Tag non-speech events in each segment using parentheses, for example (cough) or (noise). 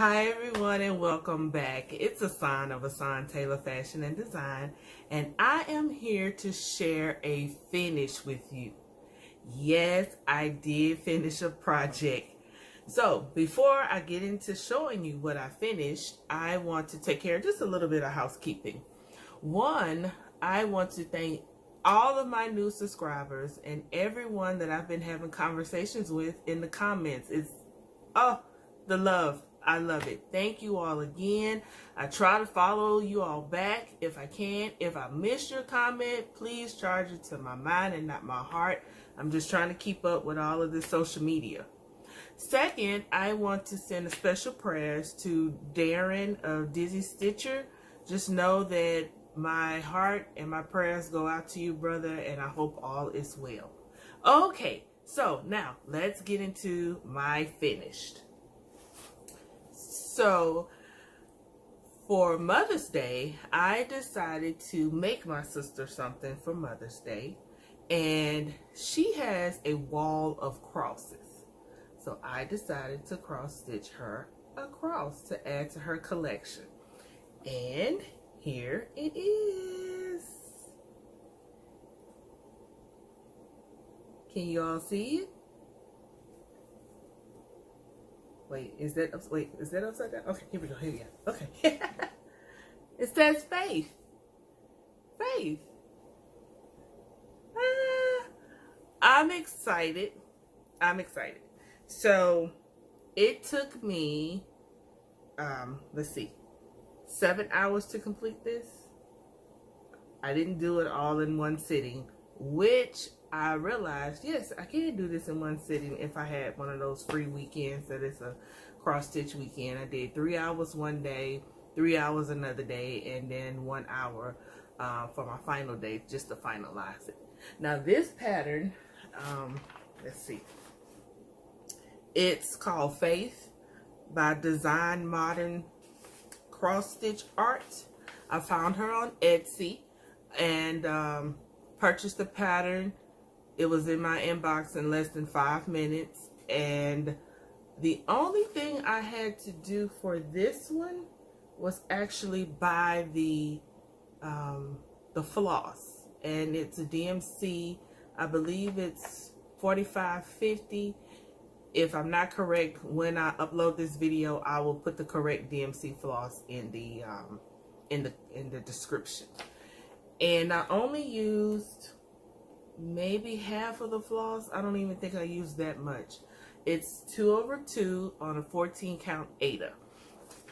Hi everyone and welcome back. It's Aysun of Aysun Taylor Fashion and Design and I am here to share a finish with you. Yes, I did finish a project. So before I get into showing you what I finished, I want to take care of just a little bit of housekeeping. One, I want to thank all of my new subscribers and everyone that I've been having conversations with in the comments. It's, oh, the love I love it. Thank you all again. I try to follow you all back if I can. If I miss your comment, please charge it to my mind and not my heart. I'm just trying to keep up with all of the social media. Second, I want to send a special prayers to Darren of Dizzy Stitcher. Just know that my heart and my prayers go out to you, brother, and I hope all is well. Okay, so now let's get into my finished. So for Mother's Day, I decided to make my sister something for Mother's Day. And she has a wall of crosses. So I decided to cross stitch her a cross to add to her collection. And here it is. Can you all see it? Wait, is that wait, is that upside down? Okay, here we go. Here we go. Okay. (laughs) it says faith. Faith. Ah, I'm excited. I'm excited. So it took me um, let's see, seven hours to complete this. I didn't do it all in one sitting, which I realized, yes, I can do this in one sitting if I had one of those free weekends that it's a cross stitch weekend. I did three hours one day, three hours another day, and then one hour uh, for my final day just to finalize it. Now this pattern, um, let's see, it's called Faith by Design Modern Cross Stitch Art. I found her on Etsy and um, purchased the pattern it was in my inbox in less than five minutes. And the only thing I had to do for this one was actually buy the um, the floss. And it's a DMC. I believe it's 4550 if I'm not correct, when I upload this video, I will put the correct DMC floss in the um, in the in the description. And I only used maybe half of the floss. I don't even think I used that much. It's 2 over 2 on a 14 count Aida.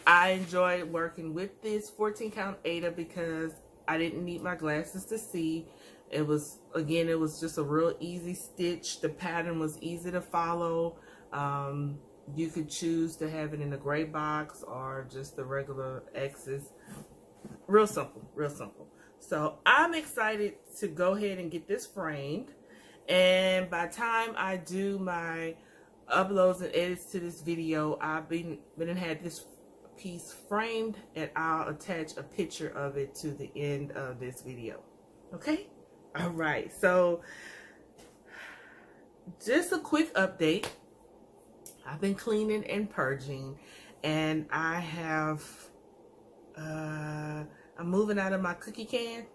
I enjoyed working with this 14 count Aida because I didn't need my glasses to see. It was, again, it was just a real easy stitch. The pattern was easy to follow. Um, you could choose to have it in a gray box or just the regular X's. Real simple, real simple. So I'm excited to go ahead and get this framed. And by time I do my uploads and edits to this video, I've been, been and had this piece framed and I'll attach a picture of it to the end of this video. Okay? All right. So just a quick update. I've been cleaning and purging and I have uh I'm moving out of my cookie can.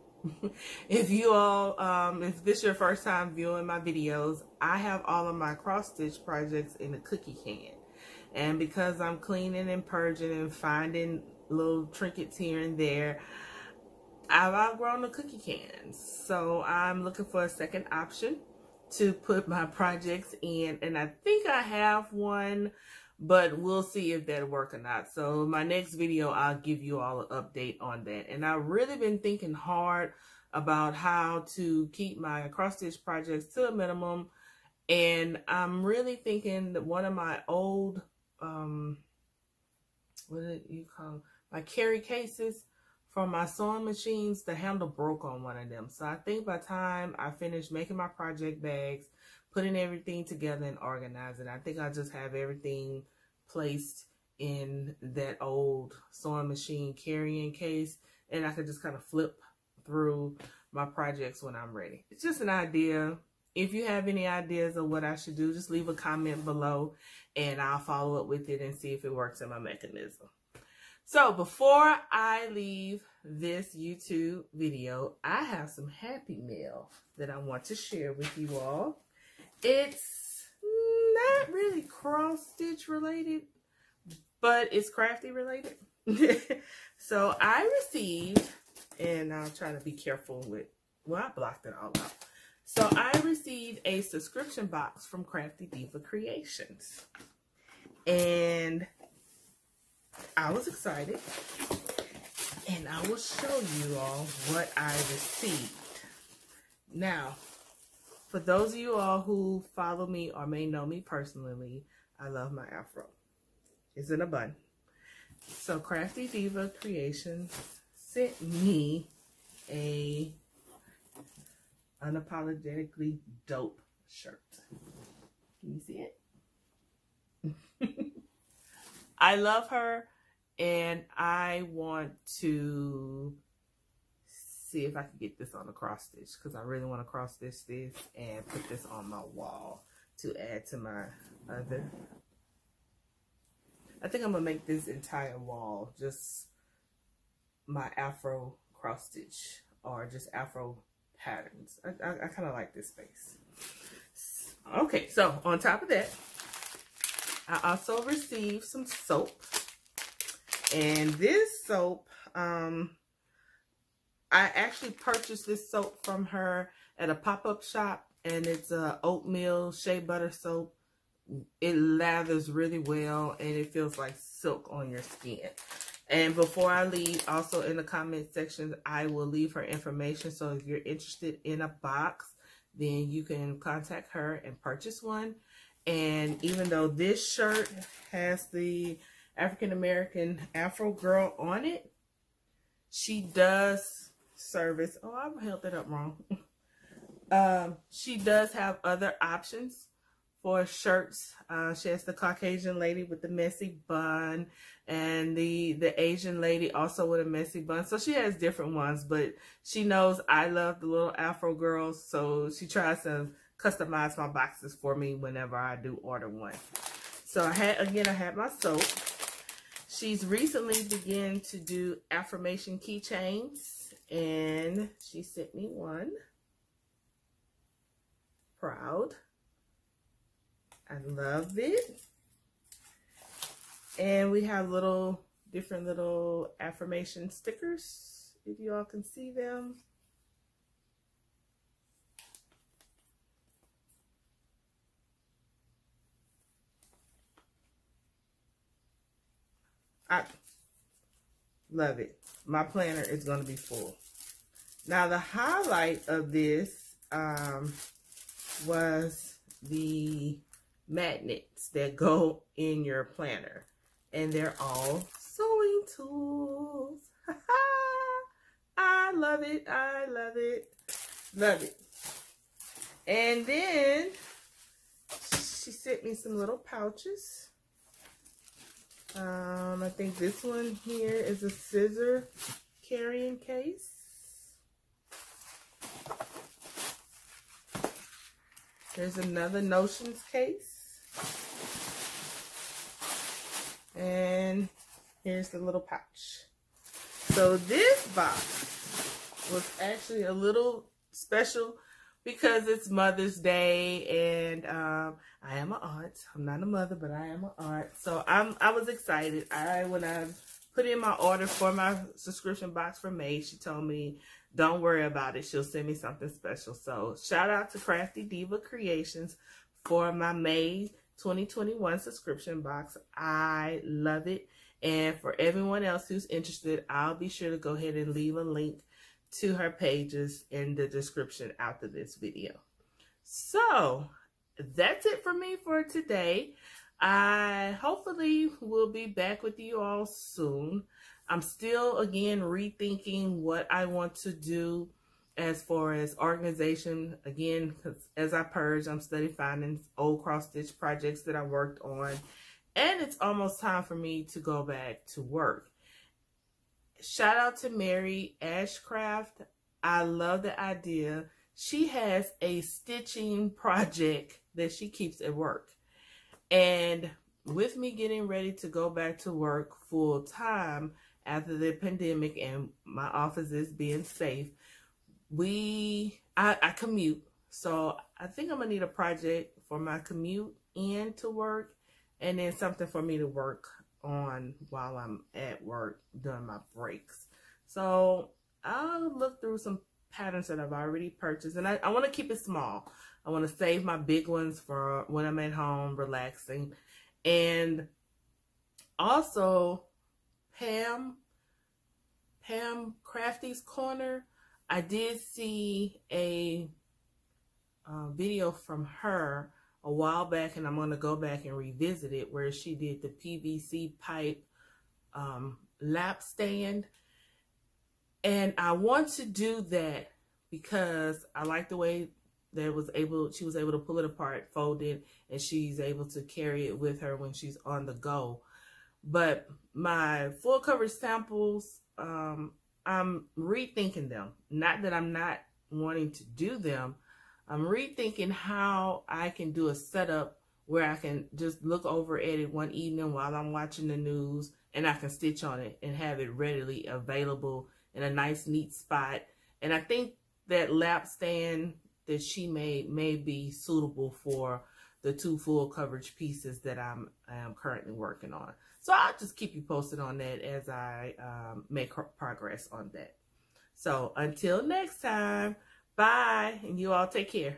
(laughs) if you all, um, if this is your first time viewing my videos, I have all of my cross stitch projects in a cookie can. And because I'm cleaning and purging and finding little trinkets here and there, I've outgrown the cookie cans. So I'm looking for a second option to put my projects in. And I think I have one but we'll see if that'll work or not. So my next video, I'll give you all an update on that. And I've really been thinking hard about how to keep my cross stitch projects to a minimum. And I'm really thinking that one of my old, um, what did you call my carry cases from my sewing machines, the handle broke on one of them. So I think by time I finish making my project bags, putting everything together and organizing, I think I just have everything placed in that old sewing machine carrying case and I could just kind of flip through my projects when I'm ready. It's just an idea if you have any ideas of what I should do, just leave a comment below and I'll follow up with it and see if it works in my mechanism. So before I leave this YouTube video, I have some Happy Mail that I want to share with you all. It's not really cross stitch related, but it's crafty related. (laughs) so I received, and I'll try to be careful with, well, I blocked it all out. So I received a subscription box from Craftie Diva Creations. And I was excited. And I will show you all what I received. Now, for those of you all who follow me or may know me personally, I love my afro. It's in a bun. So Craftie Diva Creations sent me a unapologetically dope shirt. Can you see it? (laughs) I love her and I want to see if I can get this on a cross stitch because I really want to cross stitch this and put this on my wall to add to my other. I think I'm going to make this entire wall just my afro cross stitch or just afro patterns. I, I, I kind of like this space. Okay, so on top of that, I also received some soap. And this soap, um, I actually purchased this soap from her at a pop-up shop. And it's a oatmeal shea butter soap. It lathers really well and it feels like silk on your skin. And before I leave, also in the comment section, I will leave her information. So if you're interested in a box, then you can contact her and purchase one. And even though this shirt has the African-American Afro girl on it, she does service. Oh, I held that up wrong. (laughs) um, she does have other options for shirts. Uh, she has the Caucasian lady with the messy bun and the the Asian lady also with a messy bun. So she has different ones, but she knows I love the little Afro girls, so she tries to customize my boxes for me whenever I do order one. So I had again I had my soap. She's recently began to do affirmation keychains and she sent me one. Proud. I love it. And we have little, different little affirmation stickers, if you all can see them. I love it. My planner is going to be full. Now, the highlight of this um, was the magnets that go in your planner. And they're all sewing tools. (laughs) I love it. I love it. Love it. And then she sent me some little pouches. Um, I think this one here is a scissor carrying case. There's another Notions case. And here's the little pouch. So this box was actually a little special because it's Mother's Day and um, I am an aunt. I'm not a mother, but I am an aunt. So I'm I was excited. I when I put in my order for my subscription box for May, she told me, don't worry about it. She'll send me something special. So shout out to Craftie Diva Creations for my May 2021 subscription box. I love it. And for everyone else who's interested, I'll be sure to go ahead and leave a link to her pages in the description after this video. So that's it for me for today. I hopefully will be back with you all soon. I'm still, again, rethinking what I want to do as far as organization, again, as I purge, I'm studying finding old cross-stitch projects that I worked on. And it's almost time for me to go back to work. Shout out to Mary Ashcraft. I love the idea she has a stitching (laughs) project that she keeps at work. And with me getting ready to go back to work full time after the pandemic and my office is being safe, we I, I commute. So I think I'm gonna need a project for my commute and to work and then something for me to work on while I'm at work during my breaks. So I'll look through some patterns that I've already purchased and I, I want to keep it small. I want to save my big ones for when I'm at home relaxing. And also Pam, Pam Crafty's Corner, I did see a uh, video from her a while back and I'm going to go back and revisit it where she did the PVC pipe um, lap stand. And I want to do that because I like the way that was able, she was able to pull it apart, fold it, and she's able to carry it with her when she's on the go. But my full coverage samples, um, I'm rethinking them. Not that I'm not wanting to do them, I'm rethinking how I can do a setup where I can just look over at it one evening while I'm watching the news and I can stitch on it and have it readily available in a nice neat spot. And I think that lap stand that she made may be suitable for the two full coverage pieces that I'm, I am currently working on. So I'll just keep you posted on that as I um, make progress on that. So until next time, Bye. And you all take care.